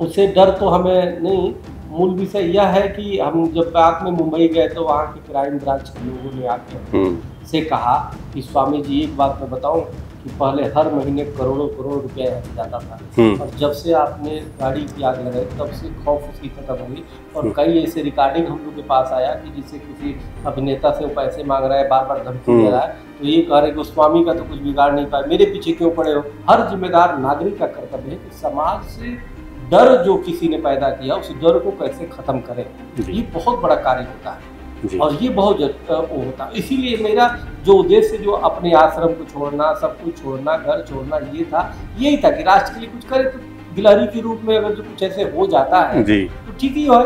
उससे डर तो हमें नहीं मूल विषय यह है कि हम जब रात में मुंबई गए तो वहाँ के क्राइम ब्रांच के लोगों ने आके हम्म, से कहा कि स्वामी जी एक बात मैं बताऊँ कि पहले हर महीने करोड़ों करोड़ रुपया जाता था। हम्म, और जब से आपने गाड़ी की आग लगाई तब से खौफ उसकी खत्म हो गई। और हम्म। कई ऐसे रिकॉर्डिंग हम लोग के पास आया कि जिससे किसी अभिनेता से वो पैसे मांग रहा है बार बार धमकी। दे रहा है। तो ये कह रहे कि स्वामी का तो कुछ बिगाड़ नहीं पाया। मेरे पीछे क्यों पड़े हो? हर जिम्मेदार नागरिक का कर्तव्य है कि समाज से डर जो किसी ने पैदा किया उस डर को कैसे खत्म करें? ये बहुत बड़ा कार्य होता है। और ये बहुत वो होता है। इसीलिए मेरा जो उद्देश्य जो अपने आश्रम को छोड़ना सब कुछ छोड़ना घर छोड़ना ये था यही था कि राष्ट्र के लिए कुछ करे तो गिलहरी के रूप में अगर जो कुछ ऐसे हो जाता है तो ठीक ही है।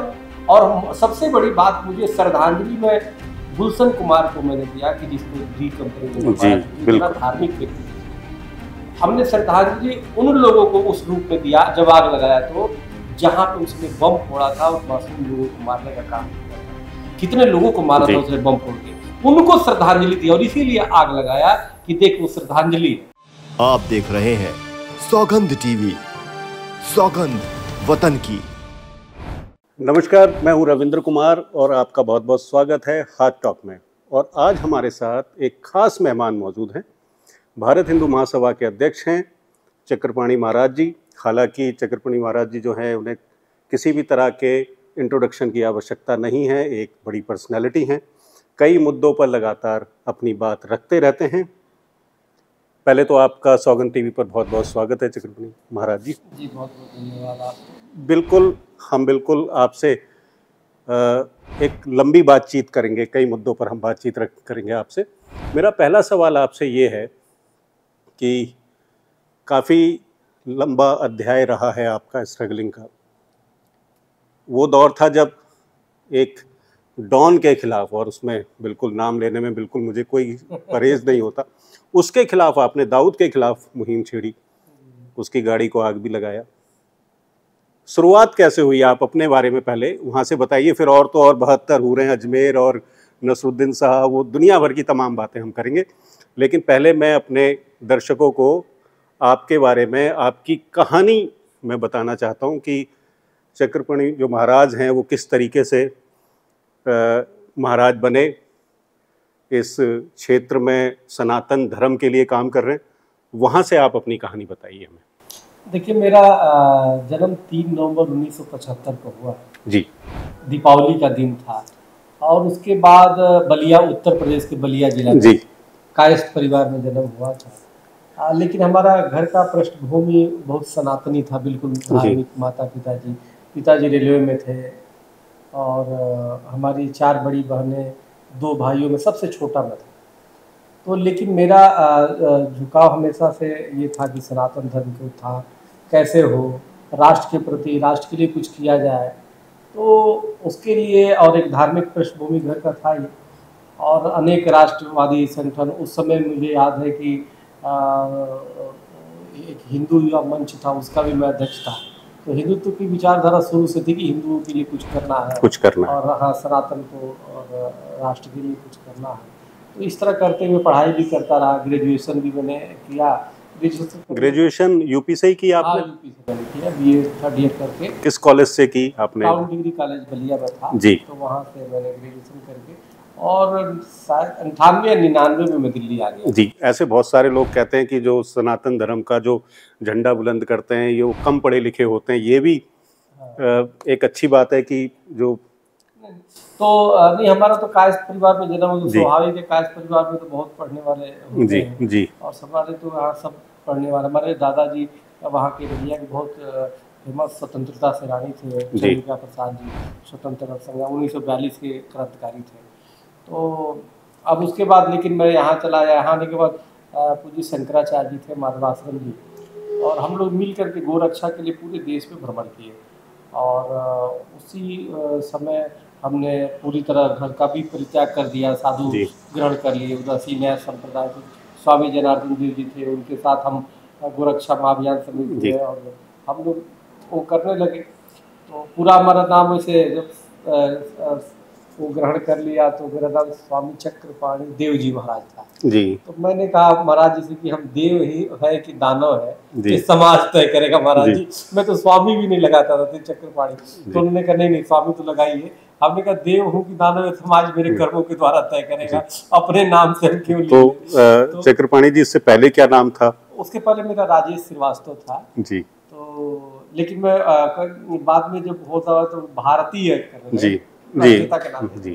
और सबसे बड़ी बात मुझे श्रद्धांजलि में गुलशन कुमार को मैंने दिया कि जिसको डी कंपनी। धार्मिक व्यक्ति। हमने श्रद्धांजलि उन लोगों को उस रूप में दिया जब आग लगाया तो जहाँ पे उसने बम फोड़ा था और मासूम लोगों को मारने का काम किया था। कितने लोगों को मारा था उसने बम फोड़ के? उनको श्रद्धांजलि दी और इसीलिए आग लगाया कि देख वो श्रद्धांजलि आप देख रहे हैं सौगंध टीवी सौगंध वतन की। नमस्कार मैं हूँ रविंद्र कुमार और आपका बहुत बहुत स्वागत है हाथ टॉक में। और आज हमारे साथ एक खास मेहमान मौजूद हैं। भारत हिंदू महासभा के अध्यक्ष हैं चक्रपाणी महाराज जी। हालाँकि चक्रपाणी महाराज जी जो हैं उन्हें किसी भी तरह के इंट्रोडक्शन की आवश्यकता नहीं है एक बड़ी पर्सनैलिटी हैं। कई मुद्दों पर लगातार अपनी बात रखते रहते हैं। पहले तो आपका सौगन टीवी पर बहुत बहुत स्वागत है चक्रपाणी महाराज जी। जी बहुत बहुत धन्यवाद आपको बिल्कुल हम बिल्कुल आपसे एक लंबी बातचीत करेंगे कई मुद्दों पर हम बातचीत करेंगे आपसे। मेरा पहला सवाल आपसे ये है कि काफ़ी लंबा अध्याय रहा है आपका स्ट्रगलिंग का। वो दौर था जब एक डॉन के खिलाफ, और उसमें बिल्कुल नाम लेने में बिल्कुल मुझे कोई परहेज नहीं होता, उसके खिलाफ आपने, दाऊद के खिलाफ मुहिम छेड़ी, उसकी गाड़ी को आग भी लगाया। शुरुआत कैसे हुई? आप अपने बारे में पहले वहाँ से बताइए, फिर और तो और बहत्तर हो रहे हैं अजमेर और नसरुद्दीन साहब वो दुनिया भर की तमाम बातें हम करेंगे। लेकिन पहले मैं अपने दर्शकों को आपके बारे में आपकी कहानी मैं बताना चाहता हूँ कि चक्रपणी जो महाराज हैं वो किस तरीके से महाराज बने इस क्षेत्र में सनातन धर्म के लिए काम कर रहे हैं। वहाँ से आप अपनी कहानी बताइए हमें। देखिए मेरा जन्म तीन नवंबर 1975 को हुआ। जी। दीपावली का दिन था। और उसके बाद बलिया उत्तर प्रदेश के बलिया जिला जी। कायस्थ परिवार में जन्म हुआ था। आ, लेकिन हमारा घर का पृष्ठभूमि बहुत सनातनी था बिल्कुल धार्मिक माता पिताजी पिताजी रेलवे में थे और अ, हमारी चार बड़ी बहनें दो भाइयों में सबसे छोटा मैं था। तो लेकिन मेरा झुकाव हमेशा से ये था कि सनातन धर्म के उत्थान कैसे हो राष्ट्र के प्रति राष्ट्र के लिए कुछ किया जाए। तो उसके लिए और एक धार्मिक पृष्ठभूमि घर का था ही और अनेक राष्ट्रवादी संगठन उस समय मुझे याद है कि आ, एक हिंदू युवा मंच था उसका भी मैं अध्यक्ष था। तो हिंदुत्व की विचारधारा शुरू से थी कि हिंदुओं के लिए कुछ करना है कुछ करना है। और हाँ सनातन को और राष्ट्र के लिए कुछ करना है। तो इस तरह करते हुए पढ़ाई भी करता रहा ग्रेजुएशन भी मैंने किया। ग्रेजुएशन यूपी से ही की हाँ आपने? यूपी से मैंने किया बी थर्ड ईयर करके। किस कॉलेज से की आपने? डिग्री कॉलेज बलिया में था। जी। तो वहाँ से मैंने ग्रेजुएशन करके और अंठानवे या निन्यानवे में मैं दिल्ली आ गया। जी ऐसे बहुत सारे लोग कहते हैं कि जो सनातन धर्म का जो झंडा बुलंद करते हैं ये वो कम पढ़े लिखे होते हैं ये भी अ, एक अच्छी बात है कि जो तो नहीं हमारा तो कायस्थ परिवार में जन्म तो स्वाभाविक है कायस्थ परिवार में तो बहुत पढ़ने वाले जी हैं। जी। और हमारे तो यहाँ सब पढ़ने वाले हमारे दादाजी वहाँ के भैया के बहुत फ़ेमस स्वतंत्रता सेनानी थे जी। चंद्रिका प्रसाद जी स्वतंत्रता संग्राम उन्नीस सौ बयालीस के क्रांतिकारी थे। तो अब उसके बाद लेकिन मैं यहाँ चला आया। यहाँ आने के बाद पूज्य शंकराचार्य जी थे माधवाश्रम जी। और हम लोग मिल करके गोरक्षा के लिए पूरे देश में भ्रमण किए। और उसी समय हमने पूरी तरह घर का भी परित्याग कर दिया साधु ग्रहण कर लिए उदासी न्याय संप्रदाय के। स्वामी जनार्दन देव जी थे उनके साथ हम गोरक्षा महाभियान समिति थे और हम लोग वो करने लगे। तो पूरा हमारा नाम वैसे जब वो ग्रहण कर लिया तो मेरा नाम स्वामी चक्रपाणी देव जी महाराज था। जी। तो मैंने कहा महाराज जी से कि हम देव ही है कि दानव है। कि समाज तय करेगा महाराज जी। जी। मैं तो स्वामी भी नहीं लगाता था चक्रपाणी। तो उन्होंने कहा नहीं नहीं स्वामी तो लगाइए। हमने कहा देव हूँ कि दानव है समाज मेरे कर्मों के द्वारा तय करेगा। अपने नाम से क्यों तो अ, चक्रपाणी जी इससे पहले क्या नाम था? उसके पहले मेरा राजेश श्रीवास्तव था। जी। तो लेकिन मैं बाद में जब होता हुआ तो भारतीय करने लगा। जी। जी। के नाम जी।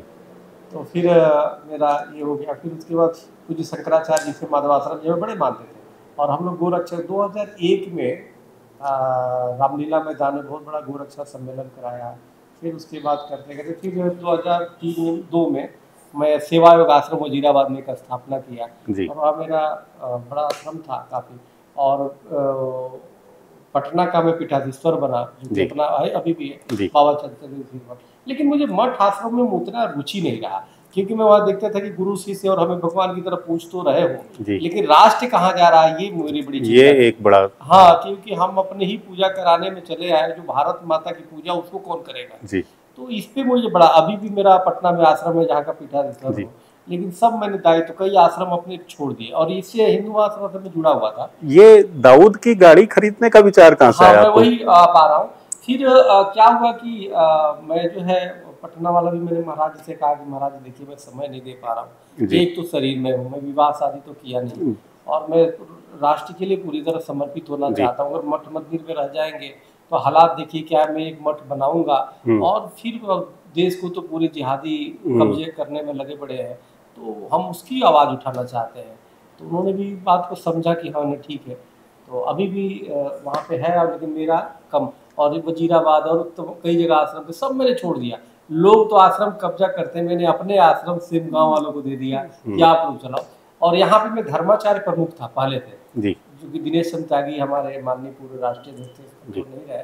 तो फिर मेरा ये हो गया। फिर उसके बाद पूज्य शंकराचार्य जी से माधवाश्रम जी बड़े मानते थे। और हम लोग गोरक्षा 2001 में रामलीला मैदान में बहुत बड़ा गोरक्षा सम्मेलन कराया। फिर उसके बाद करते करते फिर दो हज़ार तीन दो में मैं सेवा योग आश्रम वजीराबाद में एक स्थापना किया। और वहाँ मेरा बड़ा आश्रम था काफ़ी। और पटना का मैं पीठाधीश्वर बना जो अपना है अभी भी है बाबा मठ लेकिन मुझे मठ आश्रम में उतना रुचि नहीं रहा क्योंकि मैं वहाँ देखता था कि गुरु शिष्य और हमें भगवान की तरफ़ पूछ तो रहे हो लेकिन राष्ट्र कहाँ जा रहा है ये मेरी बड़ी ये एक बड़ा हाँ क्योंकि हम अपने ही पूजा कराने में चले आए जो भारत माता की पूजा उसको कौन करेगा? जी। तो इस पे मुझे बड़ा अभी भी मेरा पटना में आश्रम है जहाँ का पीठाधीश्वर जी। हूँ। लेकिन सब मैंने दायित्व कई आश्रम अपने छोड़ दिए। और इससे हिंदू आश्रम से मैं जुड़ा हुआ था। ये दाऊद की गाड़ी खरीदने का विचार कहाँ से हाँ आया मैं वही आ पा रहा हूँ। फिर आ, क्या हुआ कि आ, मैं जो है पटना वाला भी मैंने महाराज से कहा कि महाराज देखिए मैं समय नहीं दे पा रहा हूँ। एक तो शरीर में हूँ मैं विवाह शादी तो किया नहीं। और मैं राष्ट्र के लिए पूरी तरह समर्पित होना चाहता हूँ। अगर मठ मंदिर में रह जाएँगे तो हालात देखिए क्या मैं एक मठ बनाऊँगा। हम्म। और फिर देश को तो पूरे जिहादी हम्म। कब्जे करने में लगे पड़े हैं। तो हम उसकी आवाज़ उठाना चाहते हैं। तो उन्होंने भी बात को समझा कि हाँ नहीं ठीक है। तो अभी भी वहाँ पे है और लेकिन मेरा कम। और वजीराबाद और तो कई जगह आश्रम पे सब मैंने छोड़ दिया। लोग तो आश्रम कब्जा करते हैं मैंने अपने आश्रम सिम गाँव वालों को दे दिया कि आप लोग चलाओ। और यहाँ पे मैं धर्माचार्य प्रमुख था पहले थे जो। कि दिनेश चंद त्यागी हमारे माननीय पूर्व राष्ट्रीय अध्यक्ष थे नहीं रहे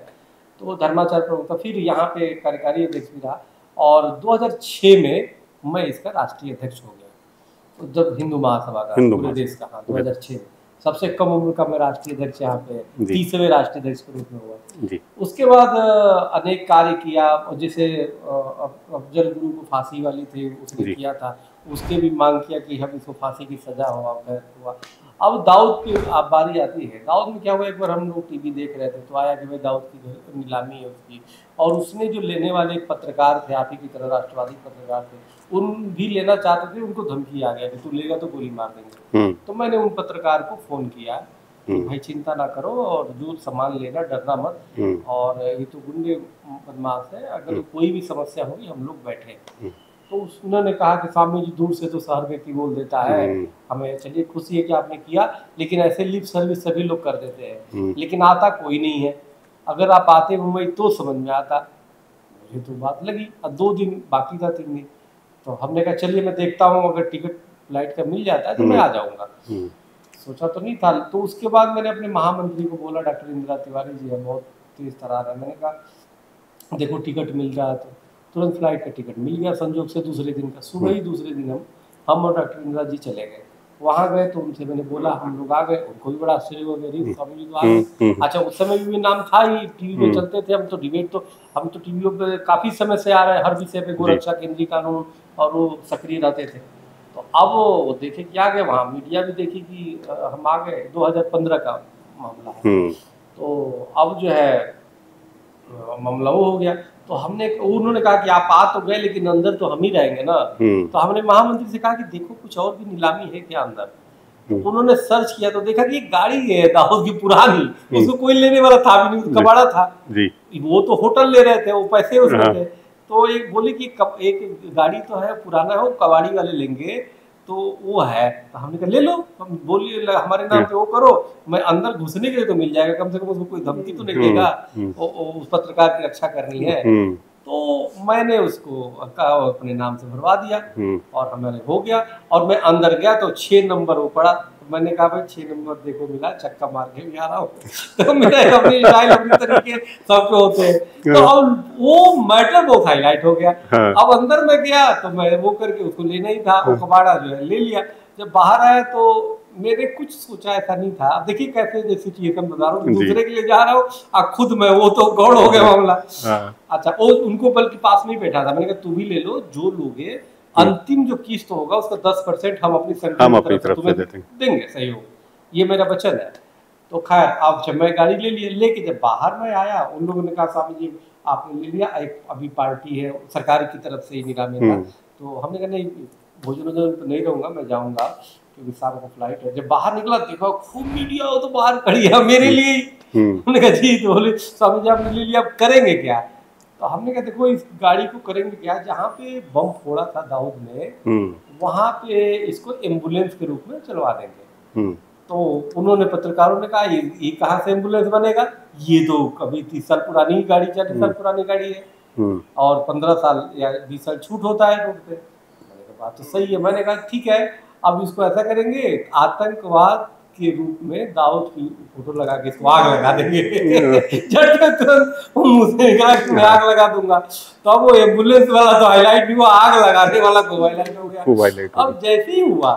तो धर्माचार्य प्रमुख था। फिर यहाँ पे कार्यकारी अध्यक्ष भी रहा। और 2006 में मैं इसका राष्ट्रीय अध्यक्ष हो गया। जब हिंदू महासभा का हिंदू पूरे। देश का हाँ 2006 में। सबसे कम उम्र का मैं राष्ट्रीय अध्यक्ष यहाँ पे। तीसरे राष्ट्रीय अध्यक्ष के रूप में हुआ। जी। उसके बाद अनेक कार्य किया और जैसे अफजल गुरु को फांसी वाली थी उसने किया था। उसके भी मांग किया कि हम इसको फांसी की सजा हुआ हुआ। अब दाऊद की अब बारी आती है। दाऊद में क्या हुआ एक बार हम लोग टीवी देख रहे थे तो आया कि भाई दाऊद की नीलामी है उसकी। और उसने जो लेने वाले एक पत्रकार थे आप ही की तरह राष्ट्रवादी पत्रकार थे उन भी लेना चाहते थे उनको धमकी आ गया कि तू लेगा तो गोली मार देंगे। हम्म। तो मैंने उन पत्रकार को फ़ोन किया कि हम्म। भाई चिंता ना करो और जो सामान लेना डरना मत। हम्म। और ये तो गुंडे बदमाश है अगर कोई भी समस्या होगी हम लोग बैठे। तो उन्होंने कहा कि स्वामी जी दूर से तो शहर व्यक्ति बोल देता है। हमें चलिए खुशी है कि आपने किया लेकिन ऐसे लिप सर्विस सभी लोग कर देते हैं। लेकिन आता कोई नहीं है। अगर आप आते मुंबई तो समझ में आता। मुझे तो बात लगी और दो दिन बाकी था तीन दिन। तो हमने कहा चलिए मैं देखता हूँ अगर टिकट फ़्लाइट का मिल जाता है तो मैं आ जाऊँगा। हम्म। सोचा तो नहीं था। तो उसके बाद मैंने अपने महामंत्री को बोला डॉक्टर इंदिरा तिवारी जी है बहुत तेज तरह है। मैंने कहा देखो टिकट मिल रहा है तो तुरंत फ़्लाइट का टिकट मिल गया संजोग से दूसरे दिन का। सुबह ही दूसरे दिन हम हम और डॉक्टर इंदिरा जी चले गए। वहाँ गए तो उनसे मैंने बोला हम लोग आ गए उनको भी बड़ा आश्चर्य हुआ मेरी स्वामी जी तो आ हम्म, गए। हम्म। अच्छा उस समय भी नाम था ही टीवी में चलते थे हम तो डिबेट तो हम तो टीवी पे काफ़ी समय से आ रहे हैं हर विषय पे गोरक्षा केंद्रीय कानून और वो सक्रिय रहते थे। तो अब वो देखे कि आ गए वहाँ मीडिया भी देखी कि हम आ गए 2015 का मामला है। हम्म। तो अब जो है मामला वो हो गया। तो हमने उन्होंने कहा कि आप आ तो गए लेकिन अंदर तो हम ही रहेंगे ना। हम्म। तो हमने महामंत्री से कहा कि देखो कुछ और भी नीलामी है क्या अंदर? तो हम्म। उन्होंने सर्च किया तो देखा कि एक गाड़ी है दाऊद की पुरानी। उसको कोई लेने वाला था भी नहीं कबाड़ा था। जी। वो तो होटल ले रहे थे वो पैसे उसमें हाँ। थे। तो एक बोले कि एक गाड़ी तो है पुराना है वो कबाड़ी वाले लेंगे। तो वो है। तो हमने कहा ले लो हम बोलिए हमारे नाम पे वो करो मैं अंदर घुसने के लिए तो मिल जाएगा कम से कम उसको कोई धमकी तो नहीं देगा हम्म। उस पत्रकार की रक्षा करनी है। हम्म। तो मैंने उसको कहा अपने नाम से भरवा दिया हम्म। और हमारे हो गया। और मैं अंदर गया तो छह नंबर वो पड़ा। मैंने कहा भाई छह नंबर देखो मिला चक्का मार के भी आ रहा हूँ तो मेरा अपनी स्टाइल अपनी तरीके सब पे होते हैं। तो अब वो मैटर बहुत हाईलाइट हो गया। हाँ। अब अंदर में गया तो मैं वो करके उसको लेना ही था वो कबाड़ा जो है ले लिया। जब बाहर आया तो मैंने कुछ सोचा ऐसा नहीं था। अब देखिए कैसे जो सिचुएशन बता रहा हूँ दूसरे के लिए जा रहा हूँ और खुद मैं वो तो गौड़ हो गया मामला। हाँ, अच्छा वो उनको बल्कि पास में ही बैठा था। मैंने कहा तू भी ले लो जो लोगे अंतिम जो किस्त होगा उसका दस परसेंट हम अपनी हम अपनी तरफ़ से देते हैं। देंगे सहयोग ये मेरा वचन है। तो खैर आप जब मैं गाड़ी ले लिए लेके जब बाहर में आया उन लोगों ने कहा स्वामी जी आपने ले लिया एक अभी पार्टी है सरकार की तरफ़ से ही निगाह में था हम्म। तो हमने कहा नहीं भोजन वोजन तो नहीं रहूँगा मैं जाऊँगा क्योंकि शाम को फ़्लाइट है। जब बाहर निकला देखा खूब मीडिया हो तो बाहर खड़ी है मेरे लिए। ही हम्म, हमने कहा जी तो बोले स्वामी जी आपने ले लिया अब करेंगे क्या? तो हमने कहा देखो इस गाड़ी को करेंगे क्या? जहाँ पे बम फोड़ा था दाऊद ने हम्म, वहाँ पे इसको एंबुलेंस के रूप में चलवा देंगे। हम्म, तो उन्होंने पत्रकारों ने कहा ये ये कहाँ से एंबुलेंस बनेगा? ये तो कभी तीस साल पुरानी गाड़ी चालीस साल पुरानी गाड़ी है। हम्म, और पंद्रह साल या बीस साल छूट होता है रोड पे। मैंने कहा बात तो सही है। मैंने कहा ठीक है अब इसको ऐसा करेंगे आतंकवाद के रूप में दाऊद की फ़ोटो लगा के इसको आग लगा देंगे। झट से तुरंत मुँह से निकला कि मैं आग लगा दूँगा। तो अब वो एंबुलेंस वाला तो हाईलाइट नहीं वो आग लगाने वाला हाईलाइट हो गया। अब जैसे ही हुआ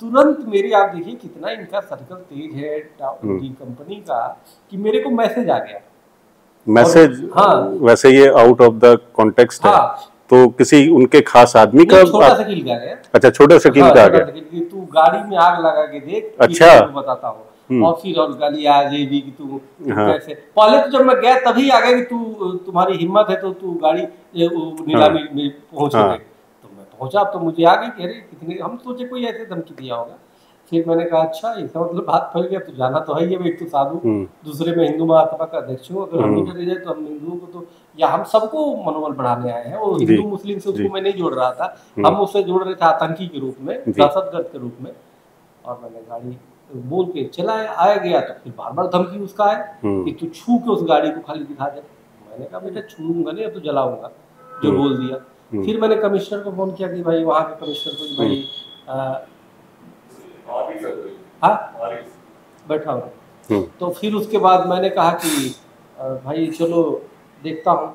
तुरंत मेरी आप देखिए कितना इनका सर्कल तेज है हम्म। डी कंपनी का कि मेरे को मैसेज आ गया। मैसेज हाँ। वैसे ये आउट ऑफ़ द कॉन्टेक्स्ट है। हाँ। तो किसी उनके खास आदमी का छोटा आप- सा किल गया है अच्छा छोटे शकील हाँ, का आ गया कि तू गाड़ी में आग लगा के देख अच्छा। बताता हूँ हम्म। और फिर और गाली आ जाएगी कि तू तू हाँ। कैसे पहले तो जब मैं गया तभी आ गया कि तू तुम्हारी हिम्मत है तो तू गाड़ी नीलामी में पहुँच हाँ। तो मैं पहुँचा तो मुझे आ गई कह रही कितने हम सोचे कोई ऐसे धमकी दिया होगा फिर मैंने कहा अच्छा इसका मतलब बात फैल गया तो जाना तो है ही है तू साधु हम्म, दूसरे में हिंदू महासभा का अध्यक्ष हूँ अगर हम हम्म। नहीं चले जाए तो हम हिंदुओं को तो या हम सबको मनोबल बढ़ाने आए हैं वो हिंदू मुस्लिम से उसको मैं नहीं जोड़ रहा था। हम्म। हम उससे जोड़ रहे थे आतंकी के रूप में। दहशतगर्द के रूप में। और मैंने गाड़ी बोल के चला आया गया तो फिर बार बार धमकी उसका है हम्म, कि तू छू के उस गाड़ी को खाली दिखा दे। मैंने कहा बेटा छूऊँगा नहीं अब तो जलाऊँगा। जो हम्म। बोल दिया। फिर मैंने कमिश्नर को फ़ोन किया कि भाई वहाँ के कमिश्नर को भाई हाँ? बैठा हूँ हम्म, तो फिर उसके बाद मैंने कहा कि भाई चलो देखता हूँ।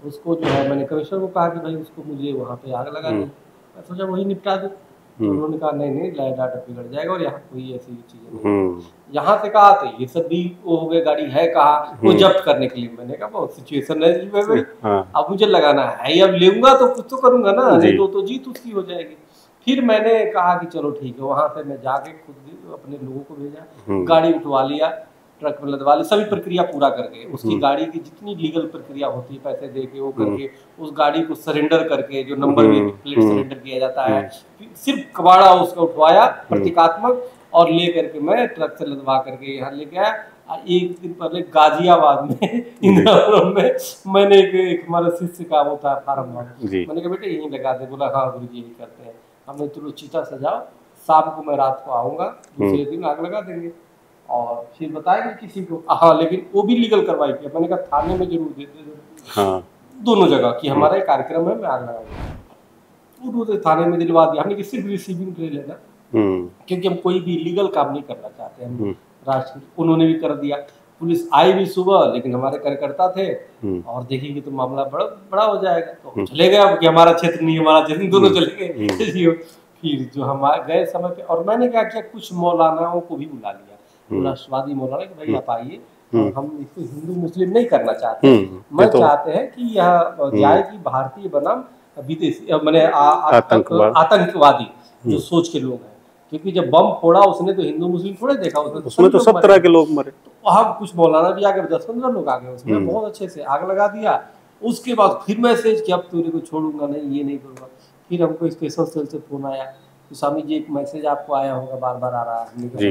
उसको जो है मैंने कमिश्नर को कहा कि भाई उसको मुझे वहाँ पे आग लगा दी। मैं सोचा वही निपटा दूँ। हम्म। उन्होंने कहा नहीं नहीं लाइट डाटा बिगड़ जाएगा और यहाँ कोई ऐसी चीज़ें नहीं हम्म, यहाँ से कहा तो ये सब भी वो हो गया गाड़ी है कहाँ? वो हम्म। जब्त करने के लिए मैंने कहा बहुत सिचुएशन है जी भाई हाँ। अब मुझे लगाना है अब लेऊँगा तो कुछ तो करूँगा ना। नहीं तो, तो जीत उसकी हो जाएगी। फिर मैंने कहा कि चलो ठीक है वहाँ से मैं जाके खुद अपने लोगों को भेजा हम्म। गाड़ी उठवा लिया। ट्रक में लदवा ले सभी प्रक्रिया पूरा करके उसकी हम्म। गाड़ी की जितनी लीगल प्रक्रिया होती है पैसे दे के वो करके उस गाड़ी को सरेंडर करके जो नंबर हम्म। प्लेट हम्म। सरेंडर किया जाता है सिर्फ़ कबाड़ा उसका उठवाया प्रतीकात्मक और ले करके मैं ट्रक से लदवा करके यहाँ लेके आया। एक दिन पहले गाजियाबाद में इंदिरापुरम में मैंने एक, एक हमारा शिष्य का वो था फार्म मैंने कहा बेटा यहीं लगा दे। बोला हाँ गुरु जी यही करते हैं। हमने तुम चीता सजाओ शाम को मैं रात को आऊँगा दूसरे दिन आग लगा देंगे। और फिर बताएँगे किसी को हाँ लेकिन वो भी लीगल कार्रवाई किया मैंने कहा थाने में ज़रूर देते ज़रूर। हाँ। दोनों जगह कि हमारा एक कार्यक्रम है मैं आग लगाऊँगा उन्होंने थाने में दिलवा दिया। हमने कि सिर्फ़ रिसीविंग ले लेना। हम्म, क्योंकि हम कोई भी लीगल काम नहीं करना चाहते हम हम्म। राष्ट्र उन्होंने भी कर दिया। पुलिस आई भी सुबह लेकिन हमारे कार्यकर्ता थे। हम्म, और देखेंगे तो मामला बड़ा बड़ा हो जाएगा। तो चले गए कि हमारा क्षेत्र नहीं हमारा क्षेत्र दोनों चले गए। फिर जो हम गए समय पे। और मैंने क्या किया कुछ मौलानाओं को भी बुला लिया। राष्ट्रवादी मौलाना कि भाई आप आइए हम इसको हिंदू मुस्लिम नहीं करना चाहते हम्म, मैं तो- चाहते हैं कि यह जाए कि भारतीय बनाम विदेशी मैंने आतंकवाद। जो सोच के लोग हैं। क्योंकि जब बम फोड़ा उसने तो हिंदू मुस्लिम थोड़े देखा उसने उसमें तो सब तरह के लोग मरे। वहाँ कुछ मौलाना भी आ गए दस पंद्रह लोग आ गए उसमें हम्म। बहुत अच्छे से आग लगा दिया। उसके बाद फिर मैसेज कि अब तेरे को छोड़ूँगा नहीं ये नहीं करूँगा। फिर हमको स्पेशल सेल से फ़ोन आया कि स्वामी जी एक मैसेज आपको आया होगा बार बार आ रहा है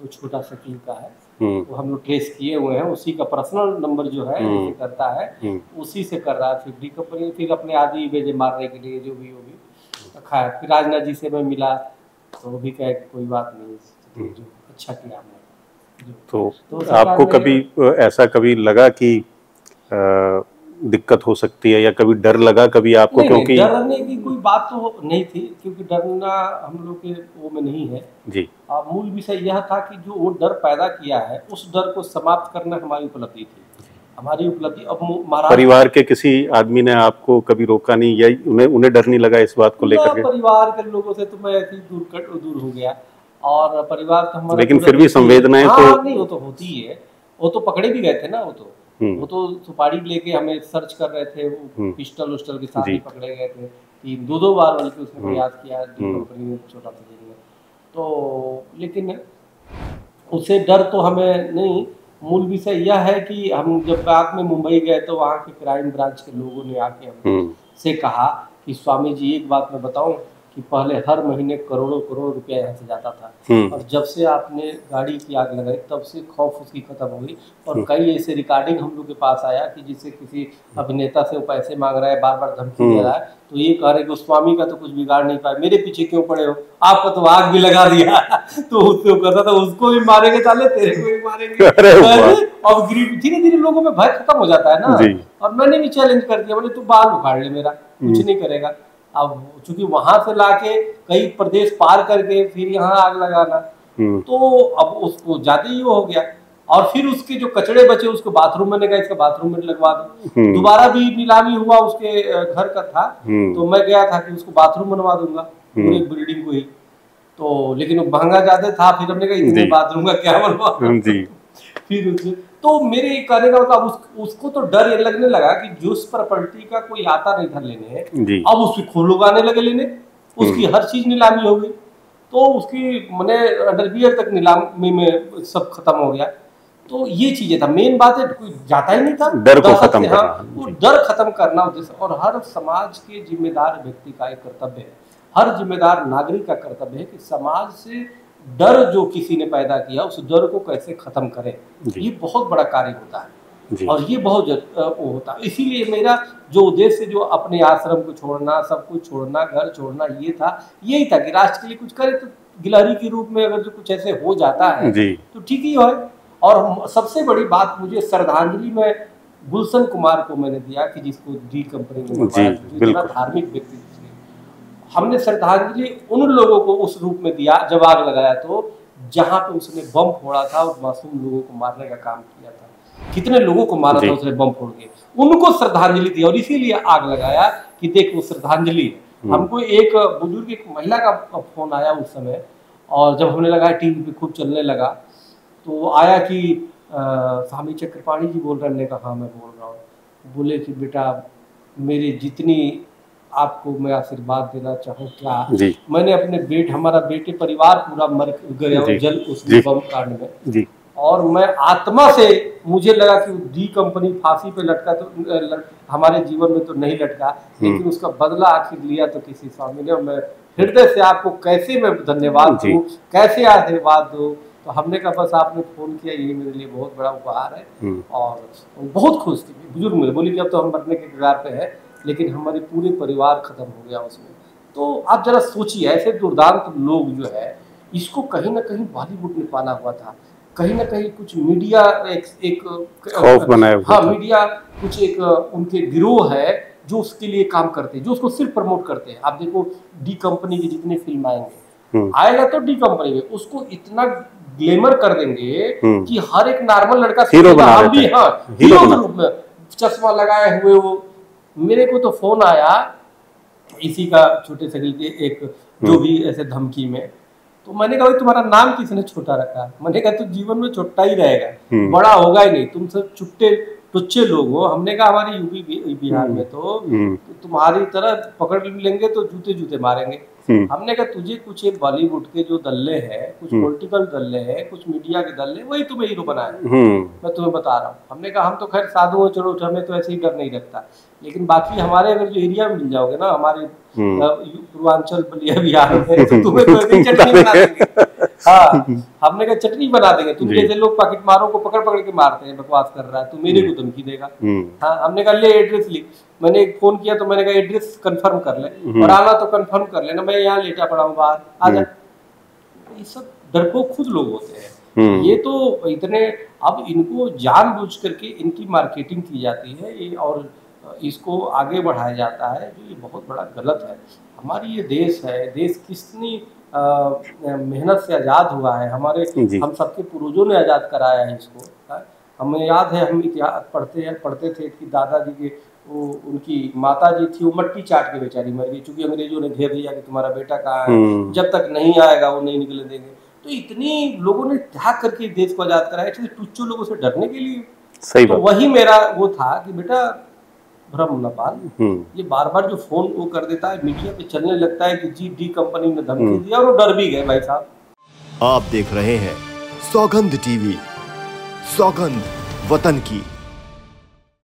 जी। तो छोटा सा की का है। हम्म, वो हम लोग ट्रेस किए हुए हैं उसी का पर्सनल नंबर जो है हम्म। जैसे करता है हम्म, उसी से कर रहा है फिर डी कंपनी फिर अपने आदमी भेजे मारने के लिए जो भी वो भी खैर फिर राजनाथ जी से मैं मिला तो वो भी कहे कोई बात नहीं जो अच्छा किया हमने। तो तो आपको कभी ऐसा कभी लगा कि अ, दिक्कत हो सकती है या कभी डर लगा कभी आपको नहीं, नहीं, क्योंकि डरने की कोई बात तो नहीं थी क्योंकि डरना हम लोग के वो में नहीं है। जी। आ, मूल विषय यह था कि जो वो डर पैदा किया है उस डर को समाप्त करना हमारी उपलब्धि थी। हमारी उपलब्धि अब परिवार के किसी आदमी ने आपको कभी रोका नहीं या उन्हें उन्हें डर नहीं लगा इस बात को लेकर परिवार के लोगों से तो मैं ऐसे दूर कट दूर हो गया। और परिवार तो हमारा लेकिन फिर भी संवेदनाएँ हाँ, तो- नहीं वो तो होती है। वो तो पकड़े भी गए थे ना वो तो। वो तो सुपारी लेके हमें सर्च कर रहे थे वो हम्म। पिस्टल उस्टल के साथ ही पकड़े गए थे तीन दो दो बार बल्कि उसने हम्म। प्रयास किया हम्म। कंपनी में छोटा सा जेल में तो लेकिन उसे डर तो हमें नहीं मूल विषय यह है कि हम जब रात में मुंबई गए तो वहाँ के क्राइम ब्रांच के लोगों ने आके हम हम्म, से कहा कि स्वामी जी एक बात मैं बताऊँ कि पहले हर महीने करोड़ों करोड़ रुपया यहाँ से जाता था। हम्म, और जब से आपने गाड़ी की आग लगाई तब से खौफ उसकी खत्म हो गई। और कई ऐसे रिकॉर्डिंग हम लोग के पास आया कि जिससे किसी अभिनेता से वो पैसे मांग रहा है बार बार धमकी दे रहा है तो ये कह रहे कि उस स्वामी का तो कुछ बिगाड़ नहीं पाया। मेरे पीछे क्यों पड़े हो? आपका तो आग भी लगा दिया। तो उससे कहता था उसको भी मारेंगे चाले तेरे को भी मारेंगे। और धीरे धीरे लोगों में भय खत्म हो जाता है ना। और मैंने भी चैलेंज कर दिया बोले तू बाल उखाड़ ले मेरा हम्म। कुछ नहीं करेगा। अब चूँकि वहाँ से लाके कई प्रदेश पार करके फिर यहाँ आग लगाना। हम्म, तो अब उसको ज़्यादा ही हो गया। और फिर उसके जो कचड़े बचे उसको बाथरूम में गया इसका बाथरूम में लगवा दो। हम्म। दोबारा भी नीलामी हुआ उसके घर का था। हम्म। तो मैं गया था कि उसको बाथरूम बनवा दूँगा पूरे बिल्डिंग को ही। तो लेकिन वो महँगा ज़्यादा था फिर हमने कहा इतने बाथरूम का क्या बनवा? फिर उससे तो मेरे कहने का मतलब उस, उसको तो डर ये लगने लगा कि जिस प्रॉपर्टी का कोई आता नहीं था लेने अब उसके खोल लोग आने लगे लेने। उसकी हर चीज़ नीलामी हो गई। तो उसकी मैंने अंडरवियर तक नीलामी में सब खत्म हो गया। तो ये चीज़ें था। मेन बात है कोई जाता ही नहीं था। डर को खत्म हाँ, करना, वो डर खत्म करना उद्देश्य और हर समाज के जिम्मेदार व्यक्ति का एक कर्तव्य है। हर जिम्मेदार नागरिक का कर्तव्य है कि समाज से डर जो किसी ने पैदा किया उस डर को कैसे खत्म करें? ये बहुत बड़ा कार्य होता है। और ये बहुत वो होता है। इसीलिए मेरा जो उद्देश्य जो अपने आश्रम को छोड़ना सब कुछ छोड़ना घर छोड़ना ये था यही था कि राष्ट्र के लिए कुछ करे तो गिलहरी के रूप में अगर जो कुछ ऐसे हो जाता है तो ठीक ही है और सबसे बड़ी बात मुझे श्रद्धांजलि में गुलशन कुमार को मैंने दिया कि जिसको डी कंपनी में। धार्मिक व्यक्ति हमने श्रद्धांजलि उन लोगों को उस रूप में दिया जब आग लगाया तो जहाँ पे उसने बम फोड़ा था और मासूम लोगों को मारने का काम किया था। कितने लोगों को मारा। था उसने बम फोड़ के? उनको श्रद्धांजलि दी और इसीलिए आग लगाया कि देख वो श्रद्धांजलि हमको एक बुज़ुर्ग एक महिला का फ़ोन आया उस समय और जब हमने लगाया टीवी पे खूब चलने लगा तो आया कि स्वामी चक्रपाणी जी बोल रहे हैं। हमने कहा हाँ मैं बोल रहा हूँ। बोले कि बेटा मेरी जितनी आपको मैं आशीर्वाद देना चाहूँ क्या? मैंने अपने बेट हमारा बेटे परिवार पूरा मर गया जल उस बम कांड में। और मैं आत्मा से मुझे लगा कि डी कंपनी फांसी पे लटका तो लट, हमारे जीवन में तो नहीं लटका लेकिन उसका बदला आखिर लिया तो किसी स्वामी ने और मैं हृदय से आपको कैसे मैं धन्यवाद। दूँ कैसे आशीर्वाद दूँ? तो हमने कहा बस आपने फ़ोन किया ये मेरे लिए बहुत बड़ा उपहार है। हम्म, और बहुत खुश थी। बुज़ुर्ग मुझे बोली कि अब तो हम मरने के कगार पे है लेकिन हमारे पूरे परिवार खत्म हो गया उसमें। तो आप जरा सोचिए ऐसे दुर्दांत लोग जो है इसको कहीं ना कहीं बॉलीवुड ने पाला हुआ था। कहीं ना कहीं कुछ मीडिया एक, एक खौफ बनाया हुआ हाँ मीडिया कुछ एक उनके गिरोह है जो उसके लिए काम करते हैं जो उसको सिर्फ़ प्रमोट करते हैं। आप देखो डी कंपनी की जितने फ़िल्म आएँगे हम्म, आएगा तो डी कंपनी में उसको इतना ग्लेमर कर देंगे हम्म। कि हर एक नॉर्मल लड़का हीरो बना भी हाँ। हीरो हीरो के रूप में चश्मा लगाए हुए वो मेरे को तो फ़ोन आया इसी का छोटे शरीर के एक जो भी ऐसे धमकी में। तो मैंने कहा तुम्हारा नाम किसने छोटा रखा? मैंने कहा तो जीवन में छोटा ही रहेगा। हम्म। बड़ा होगा ही नहीं। तुम सब छुट्टे टुच्चे लोग हो। हमने कहा हमारे यूपी बिहार में तो हम्म, तुम्हारी तरह पकड़ लेंगे तो जूते जूते मारेंगे। हम्म, हमने कहा तुझे कुछ एक बॉलीवुड के जो दल्ले हैं कुछ हम्म। पॉलिटिकल दल्ले हैं कुछ मीडिया के दल्ले वही तुम्हें हीरो बनाए हम्म, मैं तुम्हें बता रहा हूँ। हमने कहा हम तो खैर साधु हो चलो हमें तो ऐसे ही डर नहीं लगता। लेकिन बाकी हमारे अगर जो एरिया में मिल जाओगे ना हमारे हम्म। पूर्वांचल बलिया बिहार में तो तुम्हें तो चटनी बना देंगे। हाँ। हमने कहा चटनी बना देंगे तुम जैसे लोग पॉकेट मारो को पकड़ पकड़ के मारते हैं बकवास कर रहा है तू मेरे को धमकी देगा। हम्म, हाँ हमने कहा ले एड्रेस लिख। मैंने एक फ़ोन किया तो मैंने कहा एड्रेस कंफर्म कर ले। और आना तो कंफर्म कर लेना मैं यहाँ लेटा पड़ा हूँ बाहर आ जा। ये सब डरपोक खुद लोग होते हैं। हम्म। ये तो इतने अब इनको जानबूझ करके इनकी मार्केटिंग की जाती है ये और इसको आगे बढ़ाया जाता है जो ये बहुत बड़ा गलत है। हमारी ये देश है देश कितनी मेहनत से आज़ाद हुआ है। हमारे हम सबके पूर्वजों ने आज़ाद कराया है इसको। हाँ? हमें याद है हम इतिहास पढ़ते हैं पढ़ते थे कि दादाजी के वो उनकी माता जी थी वो मट्टी चाट के बेचारी मर गई चूँकि अंग्रेज़ों ने घेर लिया कि तुम्हारा बेटा कहाँ है। हम्म। जब तक नहीं आएगा वो नहीं निकले देंगे। तो इतनी लोगों ने त्याग करके देश को आज़ाद कराया टुच्चो लोगों से डरने के लिए। सही तो वही मेरा वो था कि बेटा भ्रम न पाल। हम्म। ये बार बार जो फ़ोन वो कर देता है मीडिया पे चलने लगता है कि जी डी कंपनी ने धमकी हम्म। दिया और वो डर भी गए भाई साहब। आप देख रहे हैं सौगंध टीवी। सौगंध वतन की।